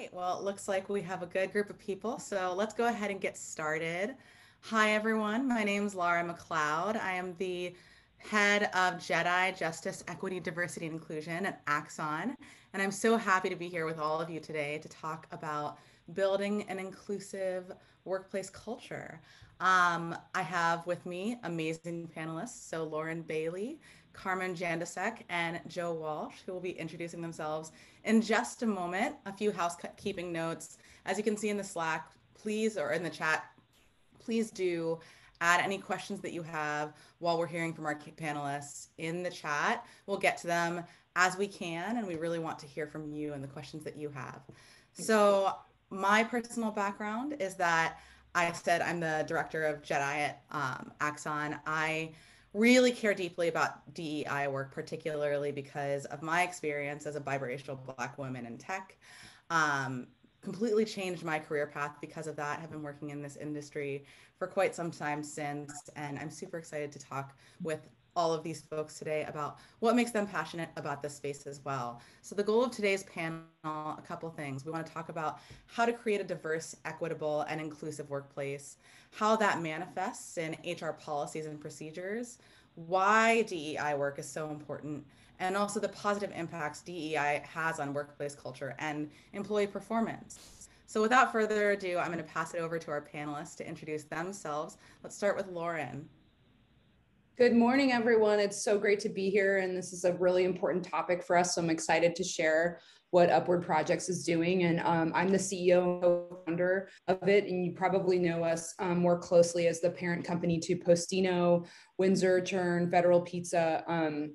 right, well, it looks like we have a good group of people, so let's go ahead and get started. Hi, everyone. My name is Lara McLeod. I am the head of JEDI Justice, Equity, Diversity, and Inclusion at Axon. And I'm so happy to be here with all of you today to talk about building an inclusive workplace culture. Um, I have with me amazing panelists. So Lauren Bailey, Carmen Jandacek, and Joe Walsh, who will be introducing themselves in just a moment. A few housekeeping notes. As you can see in the Slack, please, or in the chat, please do add any questions that you have while we're hearing from our panelists in the chat. We'll get to them as we can, and we really want to hear from you and the questions that you have. So, my personal background is that I said I'm the director of JEDI at um, Axon. I really care deeply about DEI work, particularly because of my experience as a biracial Black woman in tech. Um, completely changed my career path because of that. Have been working in this industry for quite some time since, and I'm super excited to talk with all of these folks today about what makes them passionate about this space as well. So the goal of today's panel, a couple things. We want to talk about how to create a diverse, equitable, and inclusive workplace, how that manifests in HR policies and procedures, why DEI work is so important, and also the positive impacts DEI has on workplace culture and employee performance. So without further ado, I'm going to pass it over to our panelists to introduce themselves. Let's start with Lauren. Good morning, everyone. It's so great to be here. And this is a really important topic for us. So I'm excited to share what Upward Projects is doing. And um, I'm the CEO and founder of it. And you probably know us um, more closely as the parent company to Postino, Windsor Churn, Federal Pizza, um,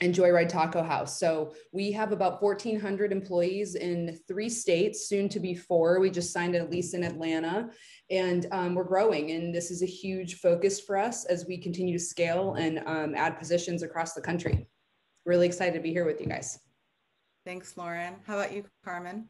and Joyride Taco House. So we have about 1,400 employees in three states, soon to be four. We just signed a lease in Atlanta and um, we're growing. And this is a huge focus for us as we continue to scale and um, add positions across the country. Really excited to be here with you guys. Thanks, Lauren. How about you, Carmen?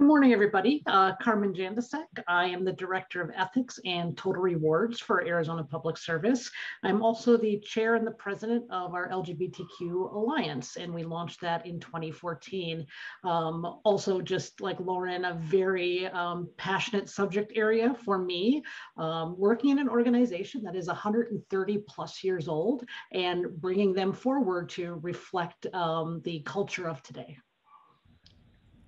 Good morning, everybody. Uh, Carmen Jandacek. I am the Director of Ethics and Total Rewards for Arizona Public Service. I'm also the Chair and the President of our LGBTQ Alliance, and we launched that in 2014. Um, also, just like Lauren, a very um, passionate subject area for me, um, working in an organization that is 130 plus years old and bringing them forward to reflect um, the culture of today.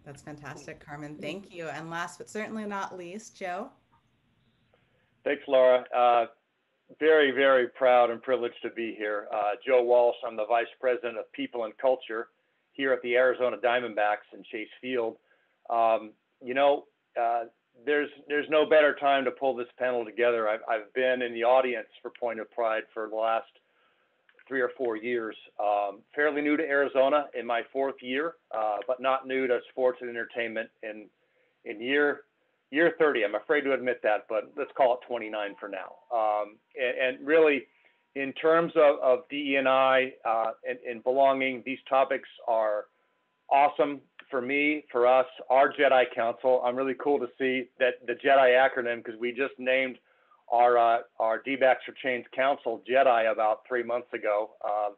That's fantastic, Carmen. Thank you. And last but certainly not least, Joe. Thanks, Laura. Uh, very, very proud and privileged to be here. Uh, Joe Walsh, I'm the Vice President of People and Culture here at the Arizona Diamondbacks in Chase Field. Um, you know, uh, there's there's no better time to pull this panel together. I've, I've been in the audience for Point of Pride for the last three or four years. Um, fairly new to Arizona in my fourth year, uh, but not new to sports and entertainment in in year year 30. I'm afraid to admit that, but let's call it 29 for now. Um, and, and, really, in terms of, of DE&I uh, and, and belonging, these topics are awesome for me, for us, our JEDI Council. I'm really cool to see that the JEDI acronym because we just named – our uh, our D-backs for Change Council JEDI about three months ago. Uh,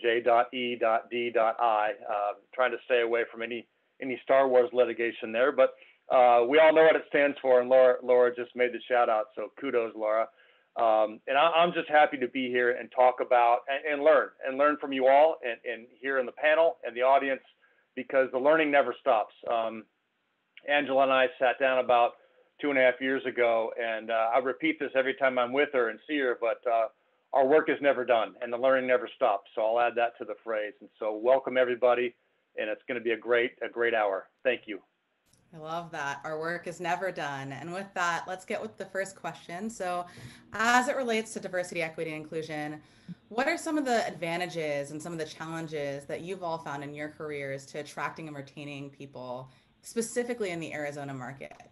J.E.D.I. Uh, trying to stay away from any any Star Wars litigation there, but uh, we all know what it stands for, and Laura Laura just made the shout out, so kudos, Laura. Um, and I, am just happy to be here and talk about and, and learn and learn from you all and, and, here in the panel and the audience because the learning never stops. Um, Angela and I sat down about two and a half years ago. And uh, I repeat this every time I'm with her and see her, but uh, our work is never done and the learning never stops. So I'll add that to the phrase. And so welcome everybody. And it's going to be a great, a great hour. Thank you. I love that. Our work is never done. And with that, let's get with the first question. So, as it relates to diversity, equity, and inclusion, what are some of the advantages and some of the challenges that you've all found in your careers to attracting and retaining people, specifically in the Arizona market?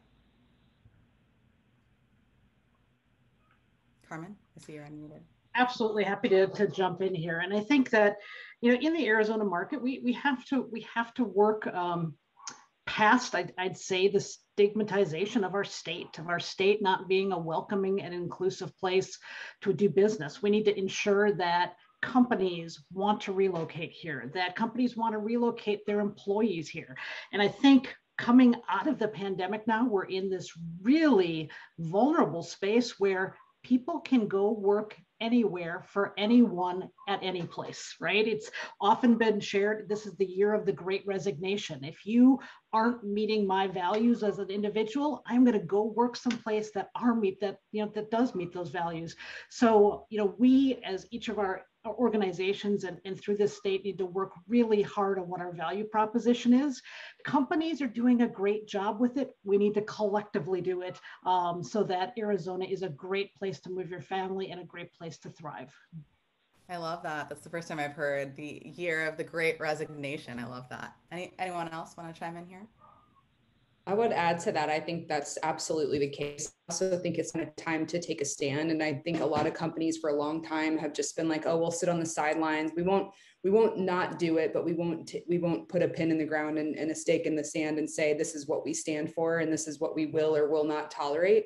Carmen, I see you're unmuted. Absolutely happy to, to jump in here. And I think that, you know, in the Arizona market, we, we have to we have to work um, past, I'd, I'd say, the stigmatization of our state, of our state not being a welcoming and inclusive place to do business. We need to ensure that companies want to relocate here, that companies want to relocate their employees here. And I think coming out of the pandemic now, we're in this really vulnerable space where people can go work anywhere for anyone at any place, right? It's often been shared. This is the year of the great resignation. If you aren't meeting my values as an individual, I'm going to go work someplace that are meet that, you know, that does meet those values. So, you know, we as each of our organizations and, and through this state need to work really hard on what our value proposition is. Companies are doing a great job with it. We need to collectively do it um, so that Arizona is a great place to move your family and a great place to thrive. I love that. That's the first time I've heard the year of the great resignation. I love that. Any, anyone else want to chime in here? I would add to that. I think that's absolutely the case. I also think it's kind of time to take a stand. And I think a lot of companies for a long time have just been like, oh, we'll sit on the sidelines. We won't, we won't not do it, but we won't, t- we won't put a pin in the ground and, and a stake in the sand and say, this is what we stand for and this is what we will or will not tolerate.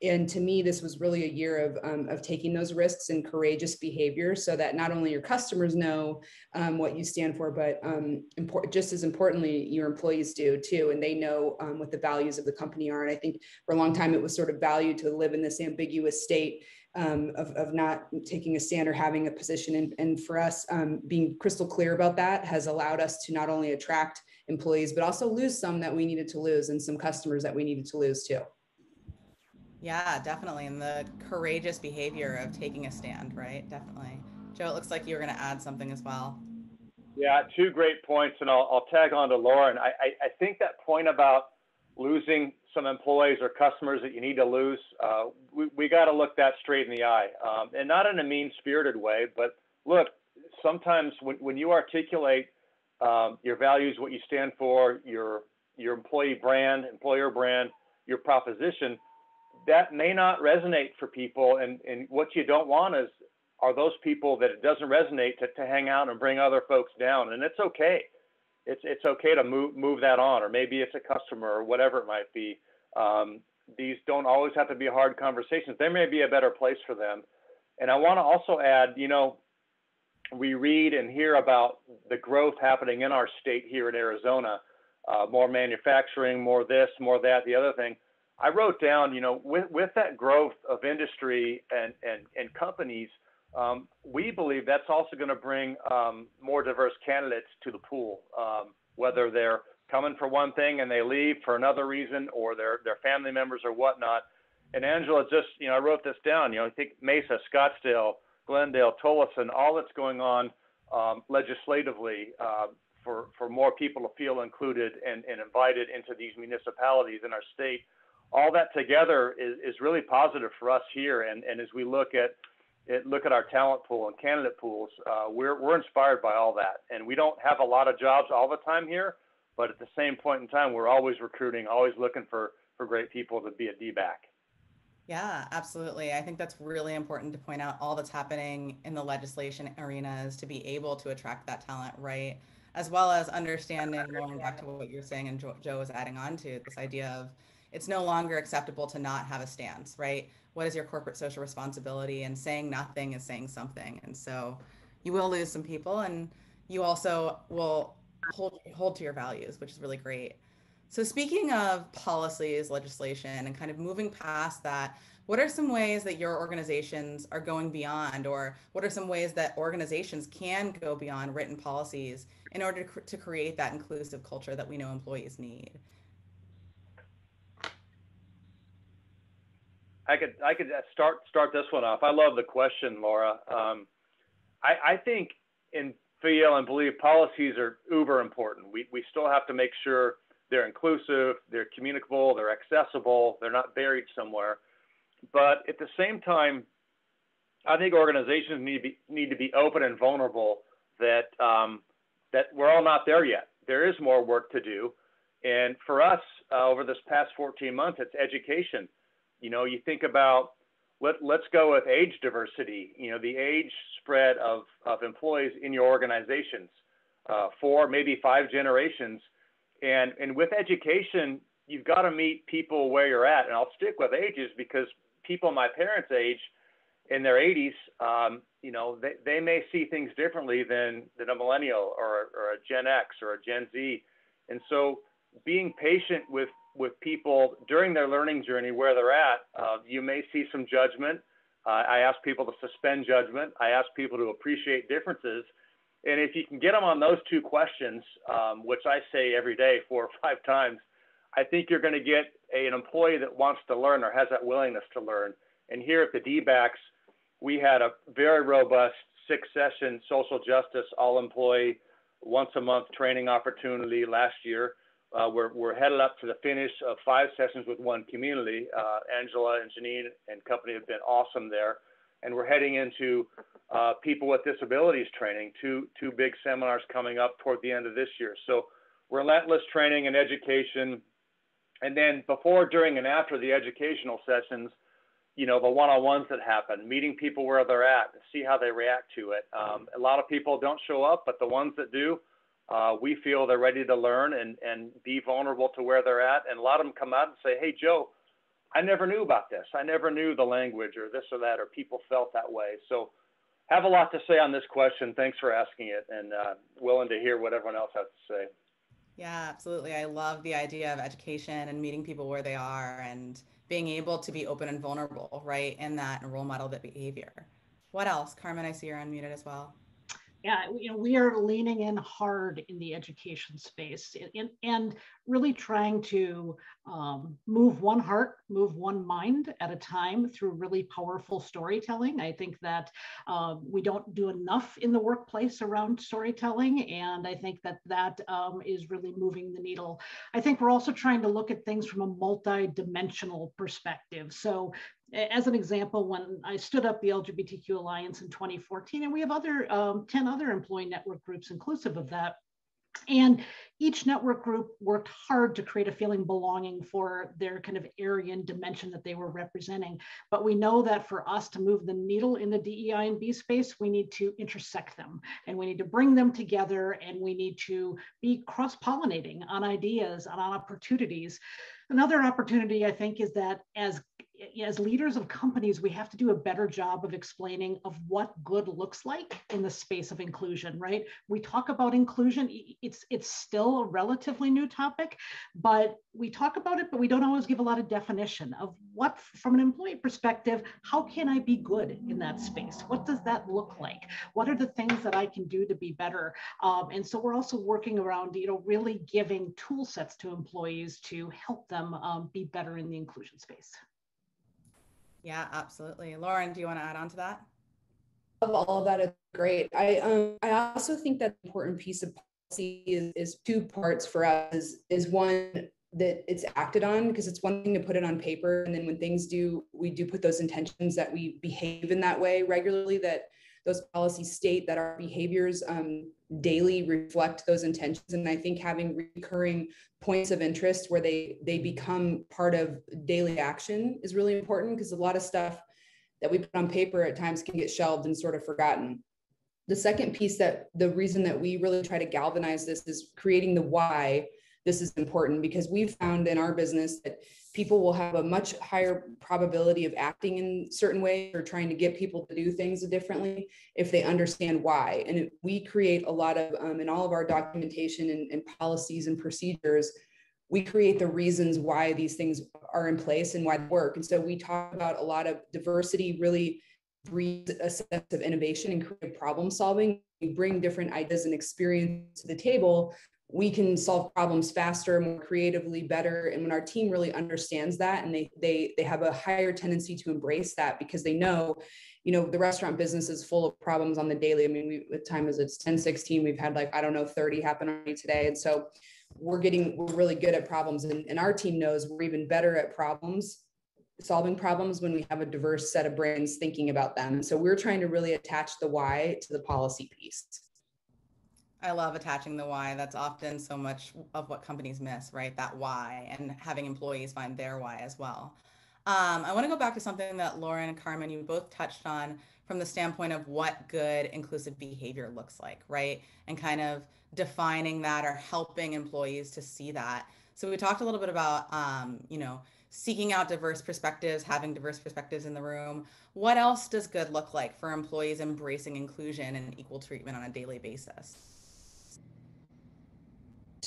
And to me, this was really a year of, um, of taking those risks and courageous behavior so that not only your customers know um, what you stand for, but um, import, just as importantly, your employees do too. And they know um, what the values of the company are. And I think for a long time, it was sort of valued to live in this ambiguous state um, of, of not taking a stand or having a position. And, and for us, um, being crystal clear about that has allowed us to not only attract employees, but also lose some that we needed to lose and some customers that we needed to lose too. Yeah, definitely. And the courageous behavior of taking a stand, right? Definitely. Joe, it looks like you were going to add something as well. Yeah, two great points, and I'll, I'll tag on to Lauren. I, I, I, think that point about losing some employees or customers that you need to lose, uh, we, we got to look that straight in the eye, um, and not in a mean-spirited way. But look, sometimes when, when you articulate um, your values, what you stand for, your your employee brand, employer brand, your proposition, that may not resonate for people. And, and what you don't want is are those people that it doesn't resonate to, to hang out and bring other folks down. And it's okay. It's, it's okay to move, move that on, or maybe it's a customer or whatever it might be. Um, these don't always have to be hard conversations. There may be a better place for them. And I want to also add, you know, we read and hear about the growth happening in our state here in Arizona, uh, more manufacturing, more this, more that, the other thing. I wrote down, you know, with, with that growth of industry and, and, and companies, um, we believe that's also going to bring um, more diverse candidates to the pool, um, whether they're coming for one thing and they leave for another reason or their, their family members or whatnot. And Angela just, you know, I wrote this down, you know, I think Mesa, Scottsdale, Glendale, Tolleson, all that's going on um, legislatively uh, for, for more people to feel included and, and invited into these municipalities in our state all that together is, is really positive for us here. And, and as we look at it, look at our talent pool and candidate pools, uh, we're, we're inspired by all that. And we don't have a lot of jobs all the time here, but at the same point in time, we're always recruiting, always looking for, for great people to be a D-back. Yeah, absolutely. I think that's really important to point out all that's happening in the legislation arenas to be able to attract that talent, right? As well as understanding, going back to what you're saying and Joe was adding on to this idea of it's no longer acceptable to not have a stance, right? What is your corporate social responsibility? And saying nothing is saying something. And so you will lose some people and you also will hold hold to your values, which is really great. So speaking of policies, legislation, and kind of moving past that, what are some ways that your organizations are going beyond, or what are some ways that organizations can go beyond written policies in order to, to create that inclusive culture that we know employees need? I could I could start start this one off. I love the question, Laura. Um, I, I think in feel and believe policies are uber important. We we still have to make sure they're inclusive, they're communicable, they're accessible, they're not buried somewhere. But at the same time, I think organizations need to be need to be open and vulnerable. That um, that we're all not there yet. There is more work to do, and for us uh, over this past 14 months, it's education you know, you think about let let's go with age diversity. You know, the age spread of of employees in your organizations, uh, four maybe five generations, and and with education, you've got to meet people where you're at. And I'll stick with ages because people my parents' age, in their 80s, um, you know, they, they may see things differently than than a millennial or or a Gen X or a Gen Z, and so being patient with with people during their learning journey where they're at. Uh, you may see some judgment. Uh, I ask people to suspend judgment. I ask people to appreciate differences. And if you can get them on those two questions, um, which I say every day four or five times, I think you're going to get a, an employee that wants to learn or has that willingness to learn. And here at the D-backs, we had a very robust six session social justice all employee once a month training opportunity last year. Uh, we're, we're headed up to the finish of five sessions with one community. Uh, Angela and Janine and company have been awesome there. And we're heading into uh, people with disabilities training, two, two big seminars coming up toward the end of this year. So relentless training and education. And then before, during, and after the educational sessions, you know, the one-on-ones that happen, meeting people where they're at, see how they react to it. Um, a lot of people don't show up, but the ones that do, uh, we feel they're ready to learn and, and be vulnerable to where they're at. And a lot of them come out and say, hey, Joe, I never knew about this. I never knew the language or this or that, or people felt that way. So have a lot to say on this question. Thanks for asking it and uh, willing to hear what everyone else has to say. Yeah, absolutely. I love the idea of education and meeting people where they are and being able to be open and vulnerable, right? In that and role model that behavior. What else? Carmen, I see you're unmuted as well yeah, you know, we are leaning in hard in the education space and, and really trying to um, move one heart, move one mind at a time through really powerful storytelling. I think that uh, we don't do enough in the workplace around storytelling, and I think that that um, is really moving the needle. I think we're also trying to look at things from a multi-dimensional perspective. So as an example, when I stood up the LGBTQ Alliance in 2014, and we have other um, 10 other employee network groups inclusive of that. And each network group worked hard to create a feeling belonging for their kind of Aryan dimension that they were representing. But we know that for us to move the needle in the DEI and B space, we need to intersect them and we need to bring them together and we need to be cross pollinating on ideas and on opportunities. Another opportunity, I think, is that as as leaders of companies, we have to do a better job of explaining of what good looks like in the space of inclusion, right? We talk about inclusion, it's, it's still a relatively new topic, but we talk about it, but we don't always give a lot of definition of what, from an employee perspective, how can I be good in that space? What does that look like? What are the things that I can do to be better? Um, and so we're also working around, you know, really giving tool sets to employees to help them um, be better in the inclusion space. Yeah, absolutely. Lauren, do you want to add on to that? Of all of that is great. I um I also think that important piece of policy is, is two parts for us is, is one that it's acted on because it's one thing to put it on paper and then when things do we do put those intentions that we behave in that way regularly that those policies state that our behaviors um, daily reflect those intentions. And i think having recurring points of interest where they they become part of daily action is really important because a lot of stuff that we put on paper at times can get shelved and sort of forgotten. The second piece that the reason that we really try to galvanize this is creating the why this is important because we've found in our business that people will have a much higher probability of acting in certain ways or trying to get people to do things differently if they understand why. And it, we create a lot of, um, in all of our documentation and, and policies and procedures, we create the reasons why these things are in place and why they work. And so we talk about a lot of diversity really breeds a sense of innovation and creative problem solving. We bring different ideas and experience to the table we can solve problems faster more creatively better. And when our team really understands that and they they they have a higher tendency to embrace that because they know you know the restaurant business is full of problems on the daily. I mean we the time is it's 10 16 we've had like i don't know 30 happen me today. And so we're getting we're really good at problems. And, and our team knows we're even better at problems solving problems when we have a diverse set of brains thinking about them. So we're trying to really attach the why to the policy piece I love attaching the why. That's often so much of what companies miss, right? That why and having employees find their why as well. Um, I want to go back to something that Lauren and Carmen, you both touched on from the standpoint of what good inclusive behavior looks like, right? And kind of defining that or helping employees to see that. So we talked a little bit about, um, you know, seeking out diverse perspectives, having diverse perspectives in the room. What else does good look like for employees embracing inclusion and equal treatment on a daily basis?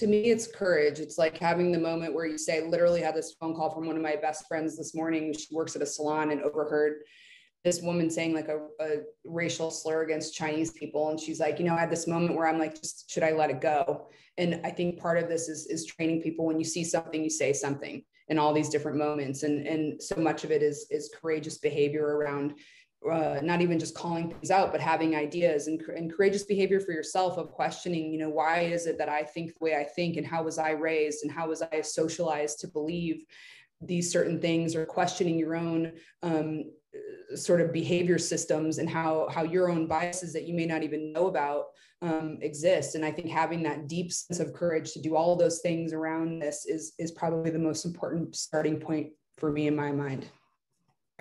To me it's courage. It's like having the moment where you say literally had this phone call from one of my best friends this morning. She works at a salon and overheard this woman saying like a, a, racial slur against chinese people. And she's like you know i had this moment where i'm like should i let it go? And i think part of this is is training people when you see something you say something in all these different moments. And and so much of it is is courageous behavior around uh, not even just calling things out, but having ideas and, and courageous behavior for yourself of questioning, you know, why is it that I think the way I think and how was I raised and how was I socialized to believe these certain things or questioning your own um, sort of behavior systems and how how your own biases that you may not even know about um, exist. And i think having that deep sense of courage to do all those things around this is is probably the most important starting point for me in my mind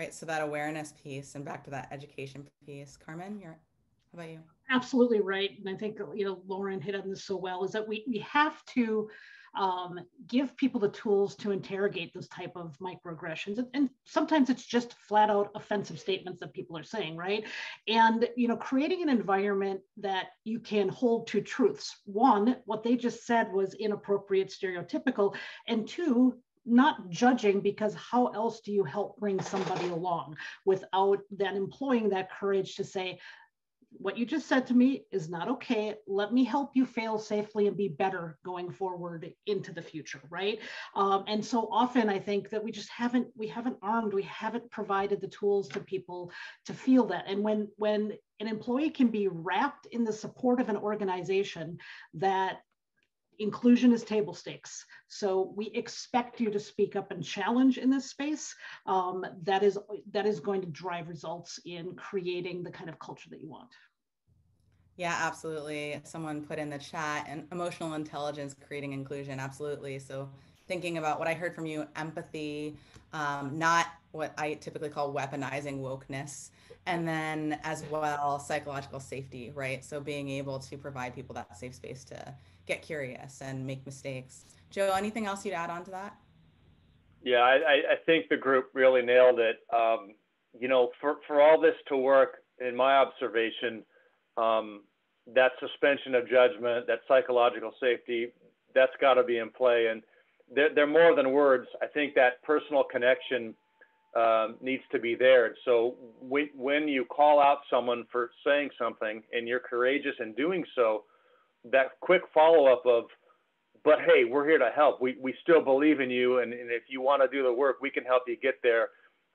Right. So that awareness piece and back to that education piece. Carmen, you're how about you? Absolutely right. And I think you know Lauren hit on this so well is that we we have to um, give people the tools to interrogate this type of microaggressions. And, and, sometimes it's just flat out offensive statements that people are saying, right? And, you know, creating an environment that you can hold to truths. One, what they just said was inappropriate, stereotypical. And two, not judging because how else do you help bring somebody along without then employing that courage to say what you just said to me is not okay let me help you fail safely and be better going forward into the future right um, and so often i think that we just haven't we haven't armed we haven't provided the tools to people to feel that and when when an employee can be wrapped in the support of an organization that inclusion is table stakes. So we expect you to speak up and challenge in this space. Um, that is that is going to drive results in creating the kind of culture that you want. Yeah, absolutely. Someone put in the chat and emotional intelligence creating inclusion. Absolutely. So thinking about what I heard from you, empathy, um, not what I typically call weaponizing wokeness, and then as well psychological safety, right? So being able to provide people that safe space to get curious and make mistakes. Joe, anything else you'd add on to that? Yeah, I, I think the group really nailed it. Um, you know, for, for all this to work, in my observation, um, that suspension of judgment, that psychological safety, that's got to be in play. And they're, they're, more than words. I think that personal connection um, needs to be there. So when, when you call out someone for saying something and you're courageous in doing so, that quick follow up of, but hey, we're here to help. We, we still believe in you. And, and if you want to do the work, we can help you get there.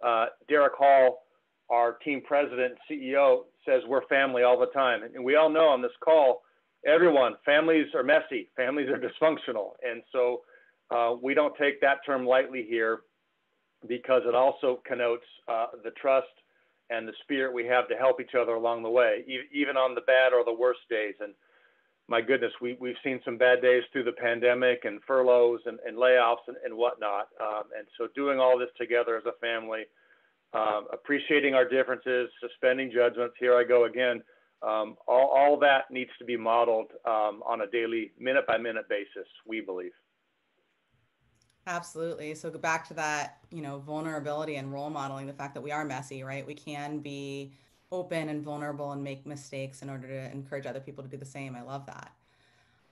Uh, Derek Hall, our team president, CEO, says we're family all the time. And we all know on this call, everyone, families are messy, families are dysfunctional. And so uh, we don't take that term lightly here because it also connotes uh, the trust and the spirit we have to help each other along the way, even on the bad or the worst days. And my goodness, we, we've seen some bad days through the pandemic and furloughs and, and layoffs and, and whatnot. Um, and so doing all this together as a family, um, appreciating our differences, suspending judgments, here I go again, um, all, all that needs to be modeled um, on a daily, minute by minute basis, we believe. Absolutely. So go back to that, you know, vulnerability and role modeling, the fact that we are messy, right? We can be open and vulnerable and make mistakes in order to encourage other people to do the same. I love that.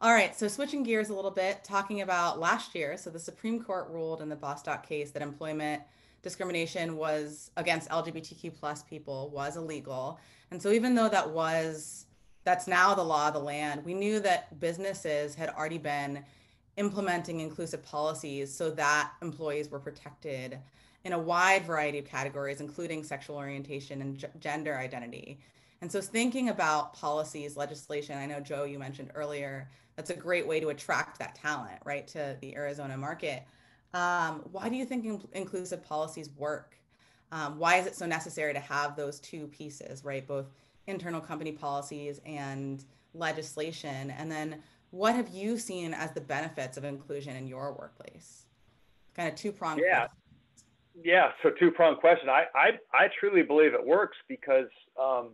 All right, so switching gears a little bit, talking about last year. So the Supreme Court ruled in the Bostock case that employment discrimination was against LGBTQ plus people was illegal. And so even though that was that's now the law of the land, we knew that businesses had already been implementing inclusive policies so that employees were protected in a wide variety of categories, including sexual orientation and gender identity. And so, thinking about policies, legislation, I know, Joe, you mentioned earlier, that's a great way to attract that talent, right, to the Arizona market. Um, why do you think in- inclusive policies work? Um, why is it so necessary to have those two pieces, right? Both internal company policies and legislation. And then, what have you seen as the benefits of inclusion in your workplace? Kind of two pronged. Yeah. Question yeah, so two pronged question. I, I I truly believe it works because um,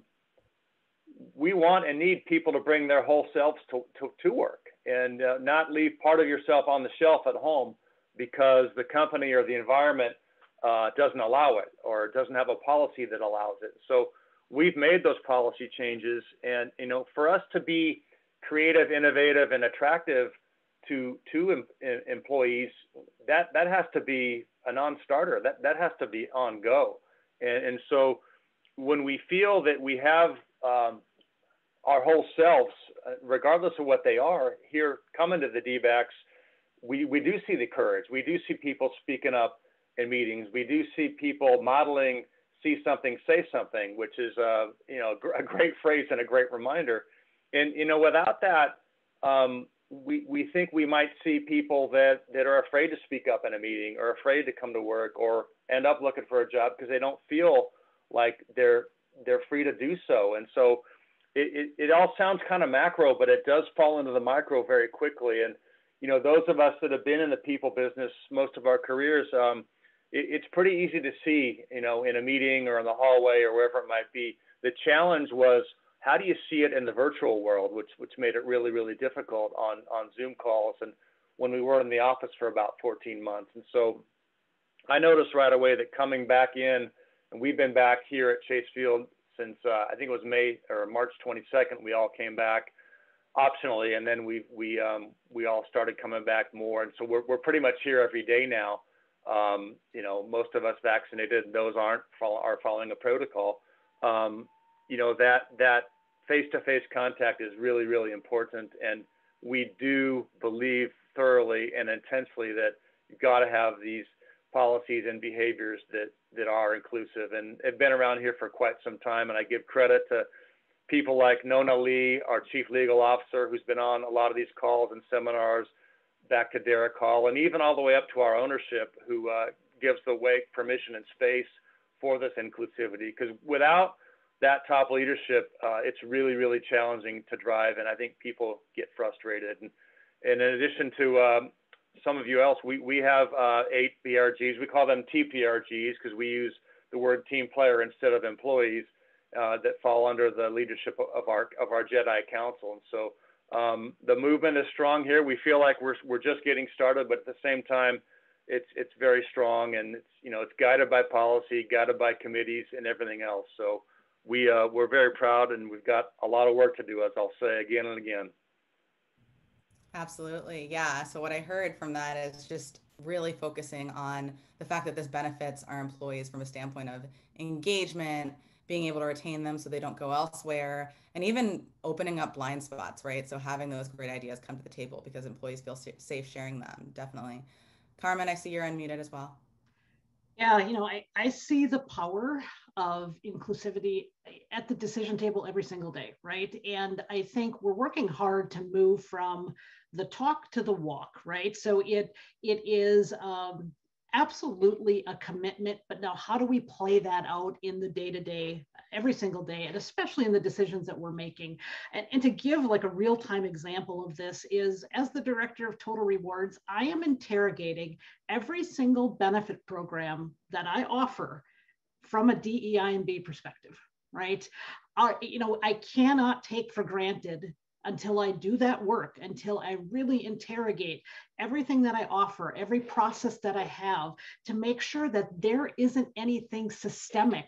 we want and need people to bring their whole selves to, to, to work and uh, not leave part of yourself on the shelf at home because the company or the environment uh, doesn't allow it or doesn't have a policy that allows it. So we've made those policy changes, and you know, for us to be creative, innovative, and attractive to to em, employees, that that has to be a non-starter. That that has to be on go. And, and so when we feel that we have um, our whole selves, uh, regardless of what they are, here coming to the D-backs, we, we do see the courage. We do see people speaking up in meetings. We do see people modeling, see something, say something, which is uh, you know a great phrase and a great reminder. And you know, without that, um, we we think we might see people that that are afraid to speak up in a meeting, or afraid to come to work, or end up looking for a job because they don't feel like they're they're free to do so. And so it, it, it all sounds kind of macro, but it does fall into the micro very quickly. And you know, those of us that have been in the people business most of our careers, um, it, it's pretty easy to see, you know, in a meeting or in the hallway or wherever it might be. The challenge was how do you see it in the virtual world, which which made it really really difficult on on Zoom calls and when we were in the office for about 14 months. And so I noticed right away that coming back in, and we've been back here at Chase Field since uh, I think it was May or March 22nd. We all came back optionally, and then we we um, we all started coming back more, and so we're we're pretty much here every day now. Um, you know, most of us vaccinated, those aren't are following a protocol. Um, you know that that face-to-face contact is really really important, and we do believe thoroughly and intensely that you've got to have these policies and behaviors that that are inclusive and I've been around here for quite some time. And I give credit to people like Nona Lee, our chief legal officer, who's been on a lot of these calls and seminars, back to Derek Hall, and even all the way up to our ownership, who uh, gives the wake permission and space for this inclusivity. Because without that top leadership, uh, it's really, really challenging to drive, and I think people get frustrated. And, and in addition to um, some of you else, we, we have uh, eight PRGs. We call them TPRGs because we use the word team player instead of employees uh, that fall under the leadership of our of our Jedi Council. And so um, the movement is strong here. We feel like we're we're just getting started, but at the same time, it's it's very strong and it's you know it's guided by policy, guided by committees, and everything else. So we uh, we're very proud, and we've got a lot of work to do, as I'll say again and again. Absolutely. Yeah. So what I heard from that is just really focusing on the fact that this benefits our employees from a standpoint of engagement, being able to retain them so they don't go elsewhere, and even opening up blind spots, right? So having those great ideas come to the table because employees feel safe sharing them, definitely. Carmen, I see you're unmuted as well. Yeah, you know, I, I see the power of inclusivity at the decision table every single day, right? And I think we're working hard to move from the talk to the walk, right? So it it is um, absolutely a commitment, but now how do we play that out in the day to day, every single day, and especially in the decisions that we're making? And, and to give like a real time example of this is as the director of Total Rewards, I am interrogating every single benefit program that I offer from a DEI and B perspective, right? Uh, you know, I cannot take for granted until I do that work, until I really interrogate everything that I offer, every process that I have to make sure that there isn't anything systemic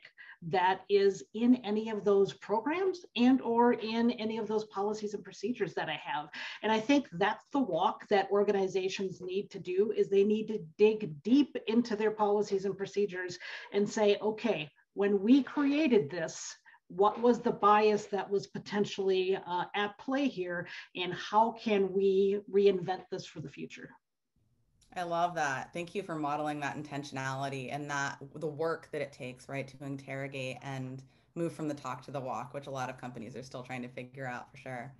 that is in any of those programs and or in any of those policies and procedures that I have. And I think that's the walk that organizations need to do is they need to dig deep into their policies and procedures and say, okay, when we created this, what was the bias that was potentially uh, at play here and how can we reinvent this for the future i love that thank you for modeling that intentionality and that the work that it takes right to interrogate and move from the talk to the walk which a lot of companies are still trying to figure out for sure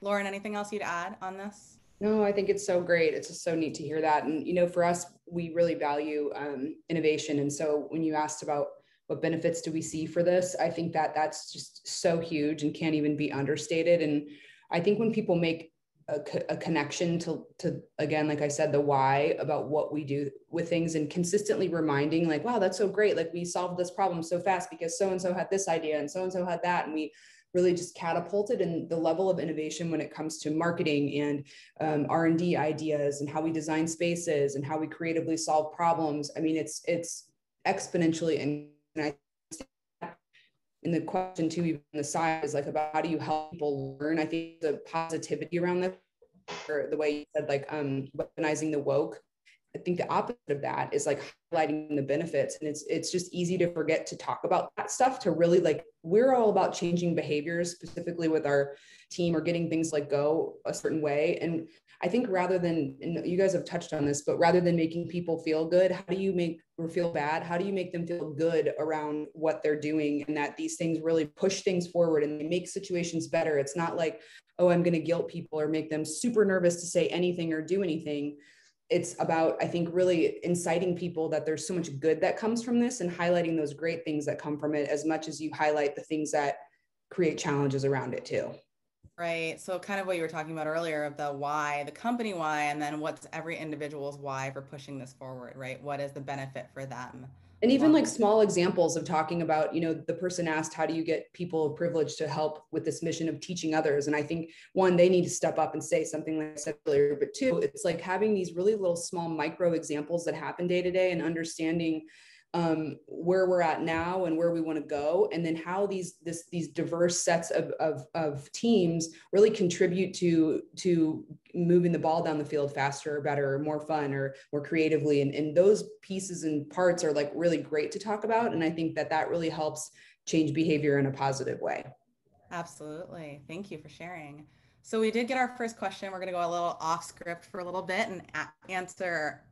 lauren anything else you'd add on this no, I think it's so great. It's just so neat to hear that. And, you know, for us, we really value um, innovation. And so when you asked about what benefits do we see for this? I think that that's just so huge and can't even be understated. And i think when people make a, a, connection to to again like i said the why about what we do with things and consistently reminding like wow that's so great. Like we solved this problem so fast because so and so had this idea and so and so had that. And we really just catapulted in the level of innovation when it comes to marketing and um, r&d ideas and how we design spaces and how we creatively solve problems. I mean it's it's exponentially and I in the question too, even the side is like about how do you help people learn? I think the positivity around this or the way you said like um weaponizing the woke I think the opposite of that is like highlighting the benefits. And it's it's just easy to forget to talk about that stuff to really like we're all about changing behaviors, specifically with our team or getting things like go a certain way. And I think rather than you guys have touched on this, but rather than making people feel good, how do you make or feel bad? How do you make them feel good around what they're doing and that these things really push things forward and they make situations better? It's not like, oh, I'm going to guilt people or make them super nervous to say anything or do anything it's about i think really inciting people that there's so much good that comes from this and highlighting those great things that come from it as much as you highlight the things that create challenges around it too right so kind of what you were talking about earlier of the why the company why and then what's every individual's why for pushing this forward right? What is the benefit for them and even like small examples of talking about you know the person asked how do you get people of privilege to help with this mission of teaching others? And i think one they need to step up and say something like i said earlier but two it's like having these really little small micro examples that happen day to day and understanding um, where we're at now and where we want to go, and then how these this these diverse sets of, of, of teams really contribute to to moving the ball down the field faster or better or more fun or more creatively. And, and those pieces and parts are like really great to talk about, and I think that that really helps change behavior in a positive way. Absolutely, thank you for sharing. So we did get our first question. We're going to go a little off script for a little bit and answer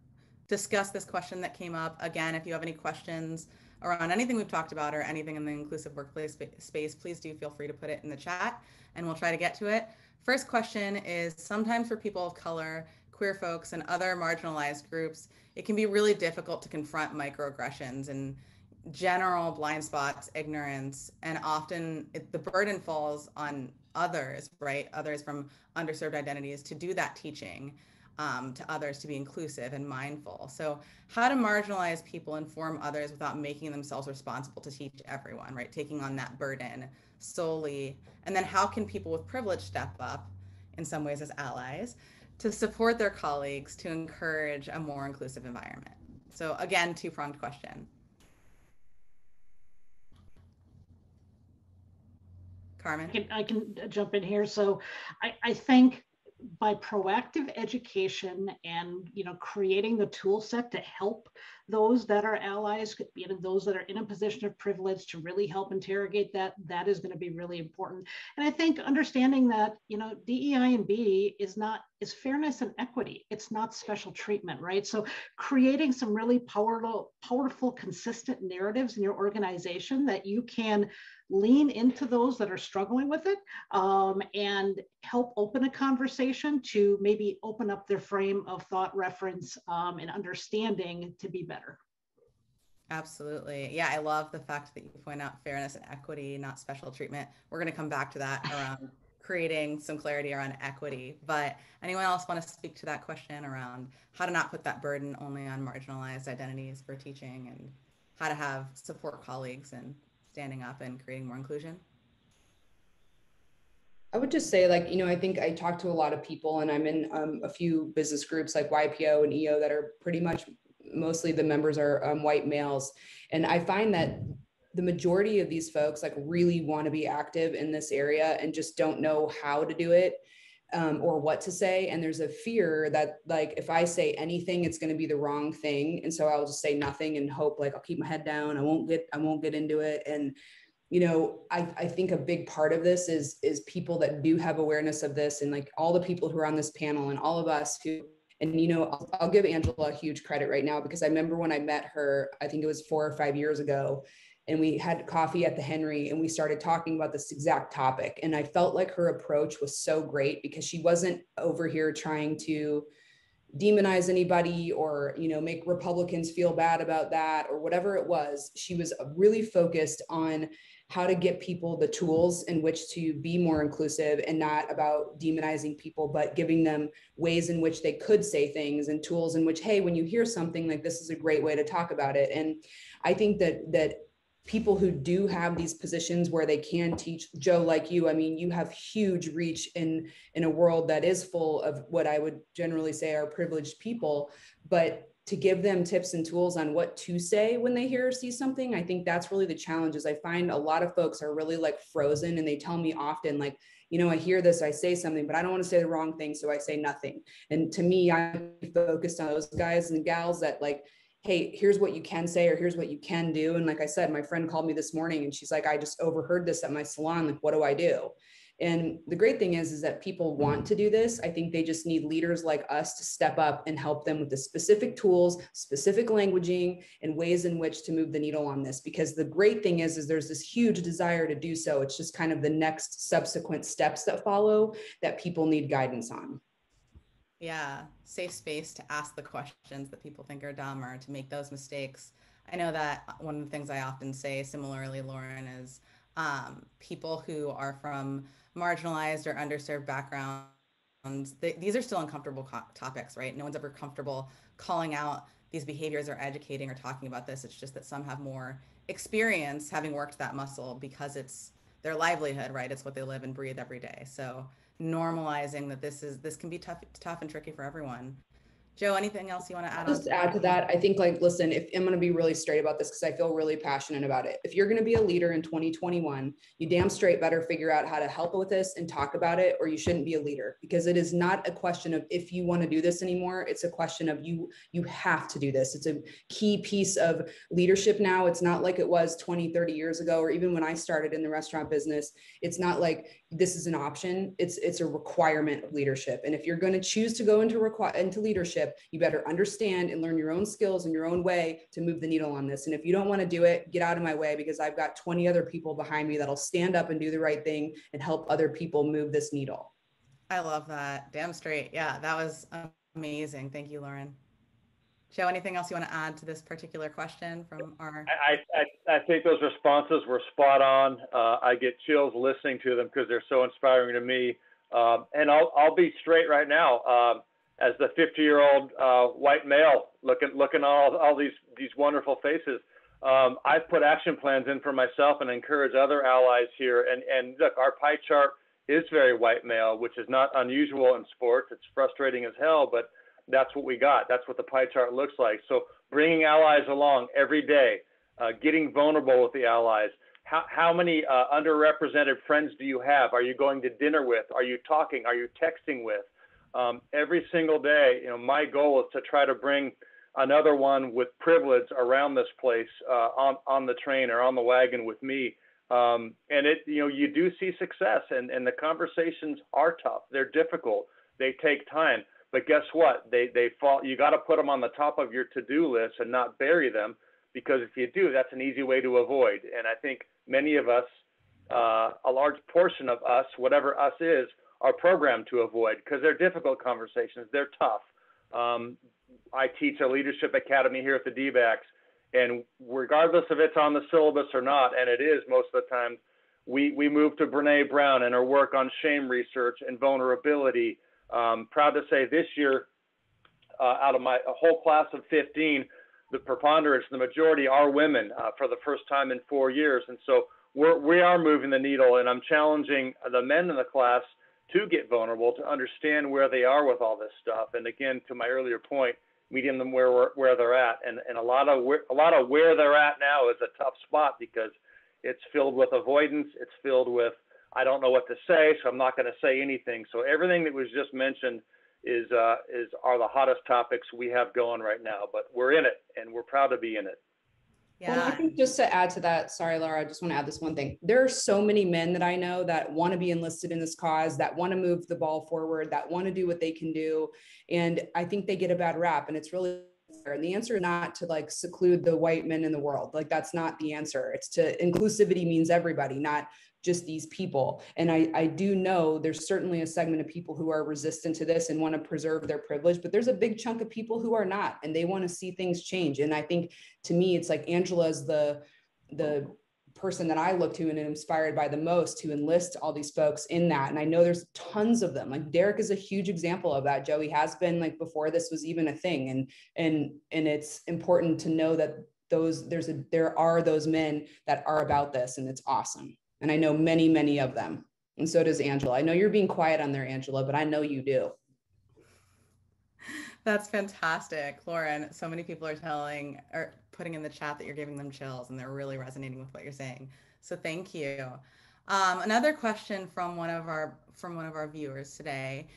discuss this question that came up. Again, if you have any questions around anything we've talked about or anything in the inclusive workplace space, please do feel free to put it in the chat and we'll try to get to it. First question is sometimes for people of color, queer folks, and other marginalized groups, it can be really difficult to confront microaggressions and general blind spots, ignorance, and often it, the burden falls on others, right? Others from underserved identities to do that teaching um, to others to be inclusive and mindful. So, how to marginalize people inform others without making themselves responsible to teach everyone, right? Taking on that burden solely. And then, how can people with privilege step up in some ways as allies to support their colleagues to encourage a more inclusive environment? So, again, two pronged question. Carmen? I can, I can jump in here. So I, I think by proactive education and you know creating the tool set to help those that are allies you know those that are in a position of privilege to really help interrogate that that is going to be really important. And i think understanding that you know dei and b is not is fairness and equity. It's not special treatment right? So creating some really powerful powerful consistent narratives in your organization that you can lean into those that are struggling with it um, and help open a conversation to maybe open up their frame of thought reference um, and understanding to be better. Absolutely. Yeah, I love the fact that you point out fairness and equity, not special treatment. We're going to come back to that around creating some clarity around equity. But anyone else want to speak to that question around how to not put that burden only on marginalized identities for teaching and how to have support colleagues and standing up and creating more inclusion? I would just say, like, you know, I think I talk to a lot of people and I'm in um, a few business groups like YPO and EO that are pretty much mostly the members are um, white males. And I find that the majority of these folks like really want to be active in this area and just don't know how to do it um, or what to say and there's a fear that like if i say anything it's going to be the wrong thing and so i'll just say nothing and hope like i'll keep my head down i won't get i won't get into it and you know I, I think a big part of this is is people that do have awareness of this and like all the people who are on this panel and all of us who and you know I'll, I'll give angela a huge credit right now because i remember when i met her i think it was four or five years ago and we had coffee at the Henry and we started talking about this exact topic. And I felt like her approach was so great because she wasn't over here trying to demonize anybody or you know make republicans feel bad about that or whatever it was she was really focused on how to get people the tools in which to be more inclusive and not about demonizing people but giving them ways in which they could say things and tools in which hey when you hear something like this is a great way to talk about it and i think that that people who do have these positions where they can teach. Joe like you i mean you have huge reach in in a world that is full of what i would generally say are privileged people. But to give them tips and tools on what to say when they hear or see something i think that's really the challenge is i find a lot of folks are really like frozen and they tell me often like you know i hear this i say something but i don't want to say the wrong thing so i say nothing. And to me i'm focused on those guys and gals that like hey here's what you can say or here's what you can do and like i said my friend called me this morning and she's like i just overheard this at my salon like what do i do and the great thing is, is that people want mm. to do this. I think they just need leaders like us to step up and help them with the specific tools, specific languaging, and ways in which to move the needle on this. Because the great thing is, is there's this huge desire to do so. It's just kind of the next subsequent steps that follow that people need guidance on. Yeah, safe space to ask the questions that people think are dumb or to make those mistakes. I know that one of the things I often say, similarly, Lauren, is um, people who are from marginalized or underserved backgrounds, they, these are still uncomfortable co- topics, right? No one's ever comfortable calling out these behaviors or educating or talking about this. It's just that some have more experience having worked that muscle because it's their livelihood, right? It's what they live and breathe every day. So normalizing that this is this can be tough, tough and tricky for everyone. Joe, anything else you want to add? Just to add to that, I think like, listen, if I'm going to be really straight about this because I feel really passionate about it. If you're going to be a leader in 2021, you damn straight better figure out how to help with this and talk about it, or you shouldn't be a leader because it is not a question of if you want to do this anymore. It's a question of you, you have to do this. It's a key piece of leadership now. It's not like it was 20, 30 years ago, or even when I started in the restaurant business. It's not like this is an option. It's, it's a requirement of leadership. And if you're going to choose to go into require into leadership, leadership, you better understand and learn your own skills in your own way to move the needle on this. And if you don't want to do it, get out of my way because I've got 20 other people behind me that'll stand up and do the right thing and help other people move this needle. I love that. Damn straight. Yeah, that was amazing. Thank you, Lauren. Joe, anything else you want to add to this particular question from our? I, I, I think those responses were spot on. Uh, I get chills listening to them because they're so inspiring to me. Um, and I'll, I'll be straight right now. Um, as the 50 year old uh, white male looking looking all all these these wonderful faces. Um, I've put action plans in for myself and encourage other allies here. And and look, our pie chart is very white male, which is not unusual in sports. It's frustrating as hell, but that's what we got. That's what the pie chart looks like. So bringing allies along every day, uh, getting vulnerable with the allies. How, how many uh, underrepresented friends do you have? Are you going to dinner with? Are you talking? Are you texting with? Um, every single day, you know, my goal is to try to bring another one with privilege around this place uh, on on the train or on the wagon with me. Um, and it, you know, you do see success, and and the conversations are tough. They're difficult. They take time. But guess what? They they fall. You got to put them on the top of your to-do list and not bury them, because if you do, that's an easy way to avoid. And I think many of us, uh, a large portion of us, whatever us is, are programmed to avoid because they're difficult conversations. They're tough. Um, I teach a leadership academy here at the D-backs, and regardless if it's on the syllabus or not, and it is most of the time, we, we move to Brene Brown and her work on shame research and vulnerability. Um, proud to say this year, uh, out of my whole class of 15, the preponderance, the majority are women uh, for the first time in four years. And so we're, we are moving the needle, and I'm challenging the men in the class – to get vulnerable, to understand where they are with all this stuff. And again, to my earlier point, meeting them where where they're at. And and a lot of where, a lot of where they're at now is a tough spot because it's filled with avoidance. It's filled with I don't know what to say, so I'm not going to say anything. So everything that was just mentioned is uh, is are the hottest topics we have going right now. But we're in it, and we're proud to be in it. Yeah. Well, I think just to add to that, sorry, Lara, I just want to add this one thing. There are so many men that I know that want to be enlisted in this cause, that want to move the ball forward, that want to do what they can do. And I think they get a bad rap. And it's really and the answer is not to like seclude the white men in the world. Like that's not the answer. It's to inclusivity means everybody, not just these people. And I, I do know there's certainly a segment of people who are resistant to this and want to preserve their privilege, but there's a big chunk of people who are not, and they want to see things change. And I think to me, it's like Angela's the the person that I look to and am inspired by the most to enlist all these folks in that. And I know there's tons of them. Like Derek is a huge example of that. Joey has been like before this was even a thing. And and and it's important to know that those there's a there are those men that are about this and it's awesome. And I know many, many of them. And so does Angela. I know you're being quiet on there, Angela, but I know you do. That's fantastic, Lauren. So many people are telling or putting in the chat that you're giving them chills and they're really resonating with what you're saying. So thank you. Um, another question from one of our from one of our viewers today.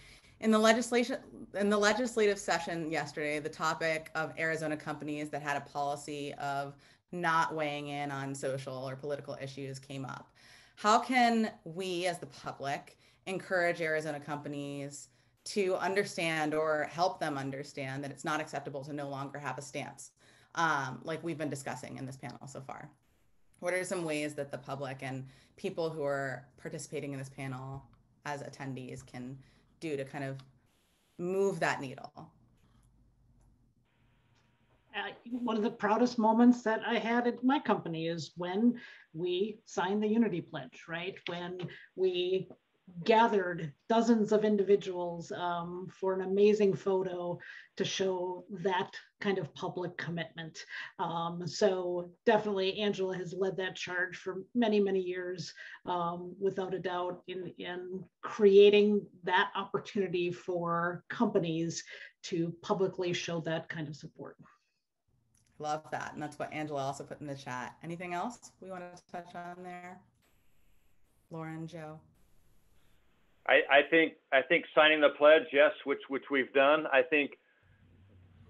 In the legislation in the legislative session yesterday, the topic of Arizona companies that had a policy of not weighing in on social or political issues came up. How can we as the public encourage Arizona companies to understand or help them understand that it's not acceptable to no longer have a stance, um, like we've been discussing in this panel so far? What are some ways that the public and people who are participating in this panel as attendees can do to kind of move that needle? Uh, one of the proudest moments that I had at my company is when we signed the Unity Pledge, right? When we gathered dozens of individuals um, for an amazing photo to show that kind of public commitment. Um, so definitely Angela has led that charge for many, many years, um, without a doubt, in, in creating that opportunity for companies to publicly show that kind of support. Love that. And that's what Angela also put in the chat. Anything else we want to touch on there? Lauren, Joe? I, I think I think signing the pledge, yes, which which we've done. I think,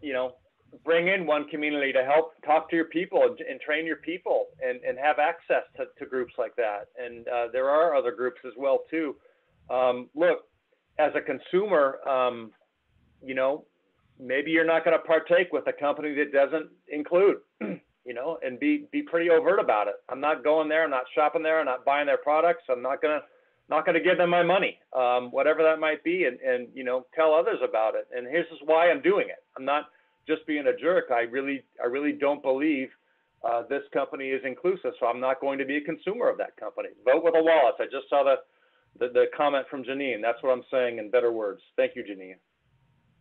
you know, bring in one community to help talk to your people and, train your people and, and have access to, to groups like that. And uh, there are other groups as well too. Um, look, as a consumer, um, you know, maybe you're not going to partake with a company that doesn't include, you know, and be be pretty overt about it. I'm not going there. I'm not shopping there. I'm not buying their products. I'm not going to not to give them my money, um, whatever that might be, and, and you know tell others about it. And here's why I'm doing it. I'm not just being a jerk. I really I really don't believe uh, this company is inclusive, so I'm not going to be a consumer of that company. Vote with a wallet. I just saw the, the the comment from Janine. That's what I'm saying in better words. Thank you, Janine.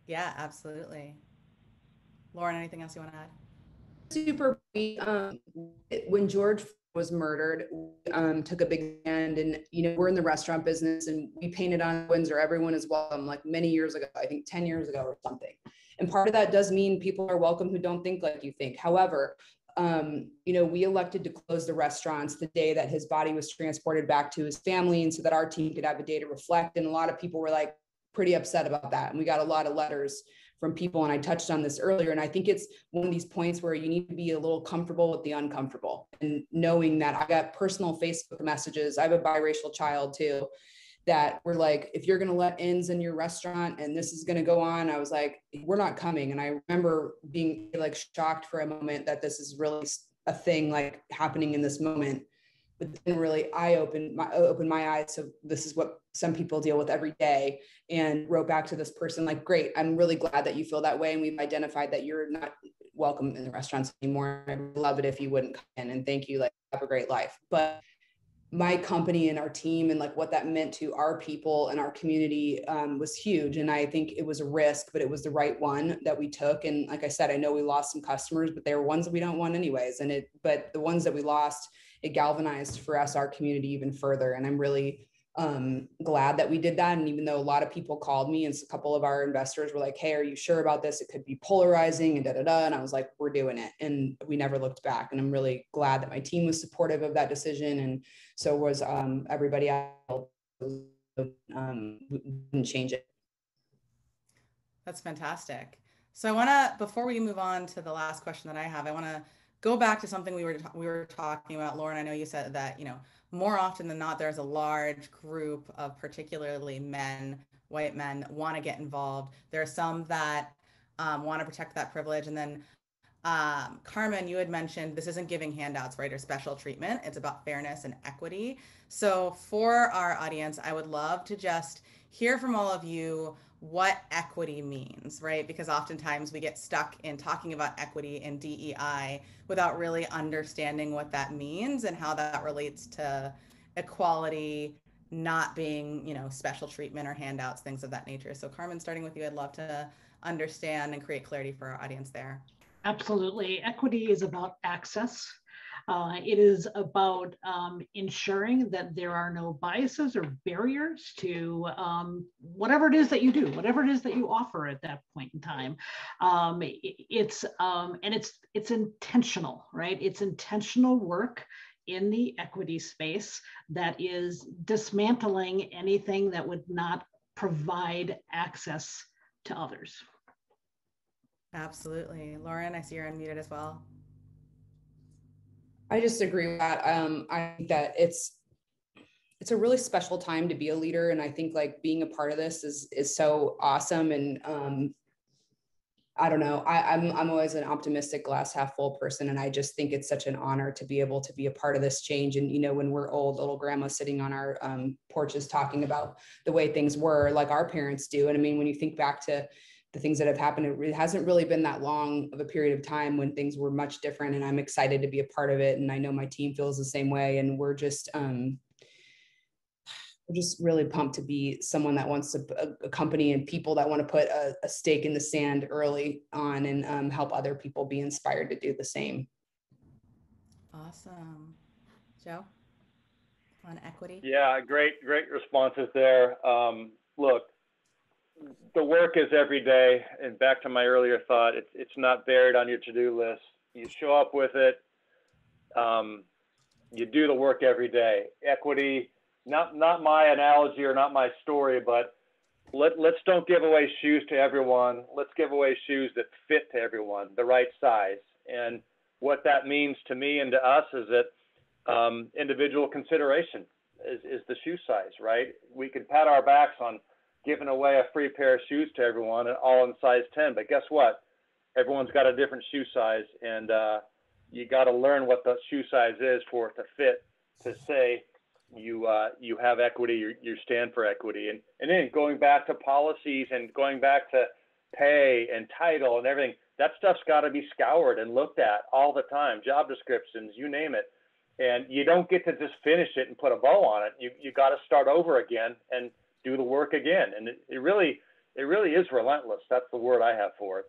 Yeah, absolutely. Lauren, anything else you want to add? Super. Um, when George was murdered um, took a big hand and you know we're in the restaurant business and we painted on windsor everyone is welcome like many years ago i think 10 years ago or something and part of that does mean people are welcome who don't think like you think however um, you know we elected to close the restaurants the day that his body was transported back to his family and so that our team could have a day to reflect and a lot of people were like pretty upset about that and we got a lot of letters from people. And I touched on this earlier. And I think it's one of these points where you need to be a little comfortable with the uncomfortable and knowing that I got personal Facebook messages. I have a biracial child too that were like, if you're going to let ins in your restaurant and this is going to go on, I was like, we're not coming. And I remember being like shocked for a moment that this is really a thing like happening in this moment but then really I opened my opened my eyes. So this is what some people deal with every day and wrote back to this person like, great, I'm really glad that you feel that way. And we've identified that you're not welcome in the restaurants anymore. I'd love it if you wouldn't come in and thank you. Like have a great life. But my company and our team and like what that meant to our people and our community um, was huge and i think it was a risk but it was the right one that we took and like i said i know we lost some customers but they were ones that we don't want anyways and it but the ones that we lost it galvanized for us our community even further. And i'm really um, glad that we did that. And even though a lot of people called me and a couple of our investors were like hey are you sure about this? It could be polarizing and da da da. And i was like we're doing it. And we never looked back. And i'm really glad that my team was supportive of that decision. And so was um, everybody else. Um, didn't change it. That's fantastic. So i want to before we move on to the last question that i have i want to go back to something we were we were talking about lauren. I know you said that you know more often than not there's a large group of particularly men white men want to get involved. There are some that um, want to protect that privilege. And then um, carmen you had mentioned this isn't giving handouts right or special treatment. It's about fairness and equity. So for our audience i would love to just hear from all of you what equity means, right? Because oftentimes we get stuck in talking about equity and DEI without really understanding what that means and how that relates to equality not being, you know, special treatment or handouts, things of that nature. So Carmen, starting with you, I'd love to understand and create clarity for our audience there. Absolutely. Equity is about access Uh, it is about um, ensuring that there are no biases or barriers to um, whatever it is that you do, whatever it is that you offer at that point in time. Um, it, it's um, and it's it's intentional, right? It's intentional work in the equity space that is dismantling anything that would not provide access to others. Absolutely. Lauren, I see you're unmuted as well. I just agree with that. Um, I think that it's it's a really special time to be a leader, and I think like being a part of this is is so awesome. And um, I don't know. I, I'm I'm always an optimistic, glass half full person, and I just think it's such an honor to be able to be a part of this change. And you know, when we're old, little grandma sitting on our um, porches talking about the way things were, like our parents do. And I mean, when you think back to the things that have happened. It hasn't really been that long of a period of time when things were much different, and I'm excited to be a part of it. And I know my team feels the same way, and we're just um, we're just really pumped to be someone that wants to a, a company and people that want to put a, a, stake in the sand early on and um, help other people be inspired to do the same. Awesome, Joe. On equity. Yeah, great, great responses there. Um, look, the work is every day. And back to my earlier thought, it's it's not buried on your to-do list. You show up with it. Um, you do the work every day. Equity, not not my analogy or not my story, but let let's don't give away shoes to everyone. Let's give away shoes that fit to everyone, the right size. And what that means to me and to us is that um, individual consideration is, is the shoe size, right? We can pat our backs on giving away a free pair of shoes to everyone, and all in size 10. But guess what? Everyone's got a different shoe size, and uh, you got to learn what the shoe size is for it to fit. To say you uh, you have equity, you, you stand for equity, and and then going back to policies and going back to pay and title and everything. That stuff's got to be scoured and looked at all the time. Job descriptions, you name it, and you don't get to just finish it and put a bow on it. You you got to start over again and do the work again. And it, it really, it really is relentless. That's the word I have for it.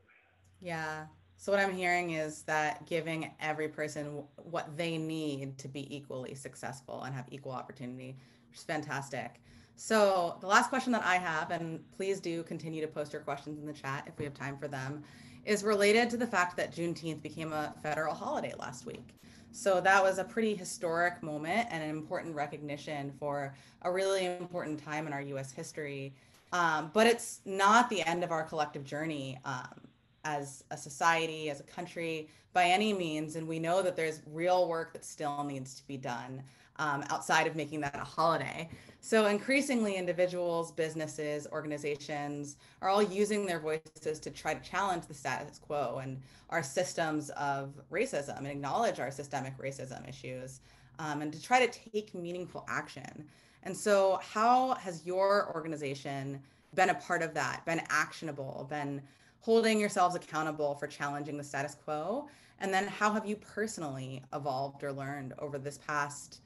Yeah. So what I'm hearing is that giving every person what they need to be equally successful and have equal opportunity, which is fantastic. So the last question that I have, and please do continue to post your questions in the chat if we have time for them, is related to the fact that Juneteenth became a federal holiday last week. So that was a pretty historic moment and an important recognition for a really important time in our US history. Um, but it's not the end of our collective journey um, as a society, as a country, by any means. And we know that there's real work that still needs to be done um, outside of making that a holiday. So increasingly, individuals, businesses, organizations are all using their voices to try to challenge the status quo and our systems of racism and acknowledge our systemic racism issues um, and to try to take meaningful action. And so, how has your organization been a part of that, been actionable, been holding yourselves accountable for challenging the status quo? And then, how have you personally evolved or learned over this past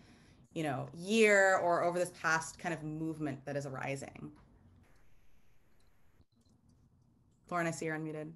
you know, year or over this past kind of movement that is arising? Lauren, I see you're unmuted.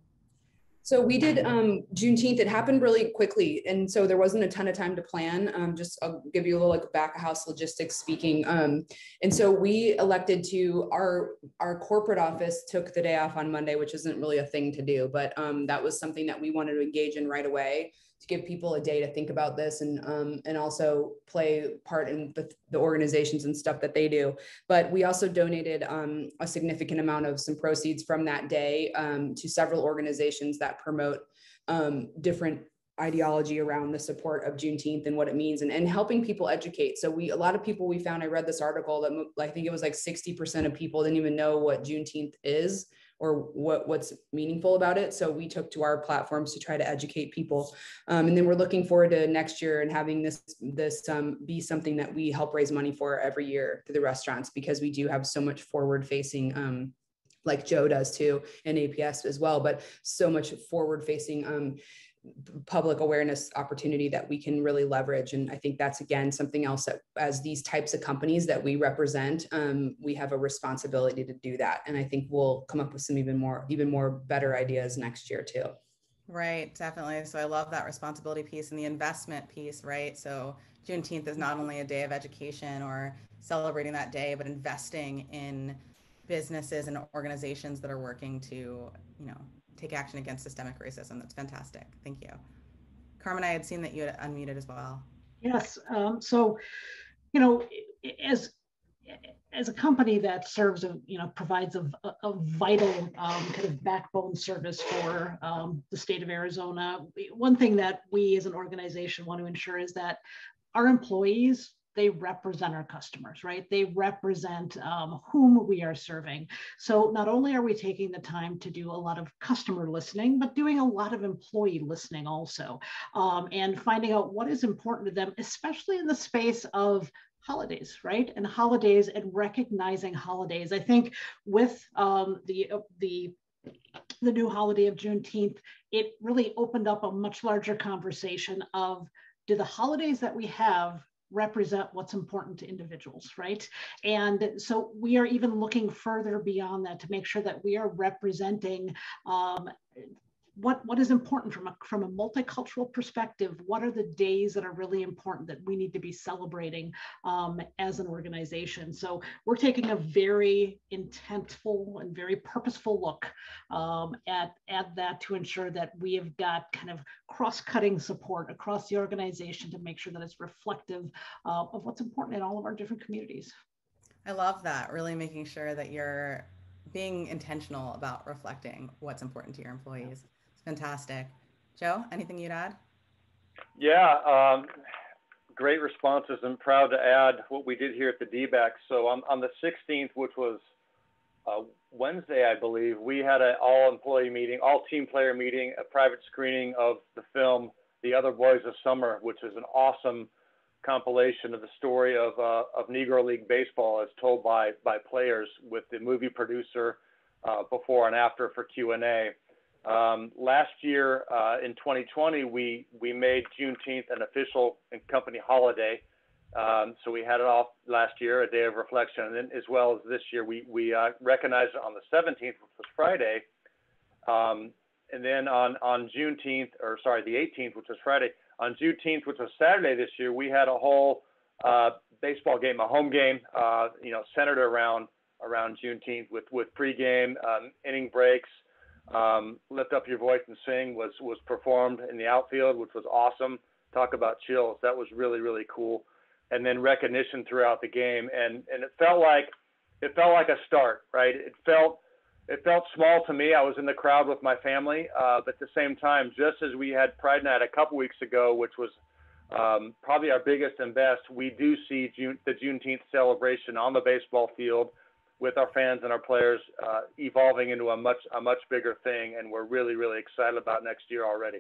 So we did um, Juneteenth. It happened really quickly, and so there wasn't a ton of time to plan. Um, just I'll give you a little like back of house logistics speaking. Um, and so we elected to our our corporate office took the day off on Monday, which isn't really a thing to do, but um, that was something that we wanted to engage in right away to give people a day to think about this and um, and also play part in the, the, organizations and stuff that they do. But we also donated um, a significant amount of some proceeds from that day um, to several organizations that promote um, different ideology around the support of Juneteenth and what it means and, and helping people educate. So we a lot of people we found, I read this article that I think it was like 60% of people didn't even know what Juneteenth is or what what's meaningful about it. So we took to our platforms to try to educate people, um, and then we're looking forward to next year and having this this um, be something that we help raise money for every year through the restaurants because we do have so much forward facing. Um, like Joe does too, and APS as well, but so much forward facing um, public awareness opportunity that we can really leverage and i think that's again something else that as these types of companies that we represent um, we have a responsibility to do that and i think we'll come up with some even more even more better ideas next year too Right, definitely. So I love that responsibility piece and the investment piece, right? So Juneteenth is not only a day of education or celebrating that day, but investing in businesses and organizations that are working to, you know, take action against systemic racism. That's fantastic. Thank you. Carmen, I had seen that you had unmuted as well. Yes. Um, so, you know, as as a company that serves a you know provides a, a vital um, kind of backbone service for um, the state of Arizona, one thing that we as an organization want to ensure is that our employees they represent our customers, right? They represent um, whom we are serving. So not only are we taking the time to do a lot of customer listening, but doing a lot of employee listening also, um, and finding out what is important to them, especially in the space of holidays, right? And holidays and recognizing holidays. I think with um, the uh, the the new holiday of Juneteenth, it really opened up a much larger conversation of do the holidays that we have represent what's important to individuals, right? And so we are even looking further beyond that to make sure that we are representing um, what what is important from a from a multicultural perspective? What are the days that are really important that we need to be celebrating um, as an organization? So we're taking a very intentful and very purposeful look um, at at that to ensure that we have got kind of cross-cutting support across the organization to make sure that it's reflective uh, of what's important in all of our different communities. I love that really making sure that you're being intentional about reflecting what's important to your employees fantastic. Joe, anything you'd add? Yeah, um, great responses. I'm proud to add what we did here at the DBAC. So on, on the 16th, which was uh, Wednesday, I believe, we had an all employee meeting, all team player meeting, a private screening of the film, The Other Boys of Summer, which is an awesome compilation of the story of, uh, of Negro League Baseball as told by, by players with the movie producer uh, before and after for Q&A. Um, last year uh, in 2020, we we made Juneteenth an official company holiday. Um, so we had it off last year, a day of reflection, and then as well as this year, we we uh, recognized it on the 17th, which was Friday, um, and then on on Juneteenth, or sorry, the 18th, which was Friday, on Juneteenth, which was Saturday this year, we had a whole uh, baseball game, a home game, uh, you know, centered around around Juneteenth with with pregame, um, inning breaks um, Lift Up Your Voice and Sing was, was performed in the outfield, which was awesome. Talk about chills. That was really, really cool. And then recognition throughout the game. And, and it felt like, it felt like a start, right? It felt, it felt small to me. I was in the crowd with my family, uh, but at the same time, just as we had Pride Night a couple weeks ago, which was um, probably our biggest and best, we do see June, the Juneteenth celebration on the baseball field with our fans and our players uh, evolving into a much a much bigger thing, and we're really really excited about next year already.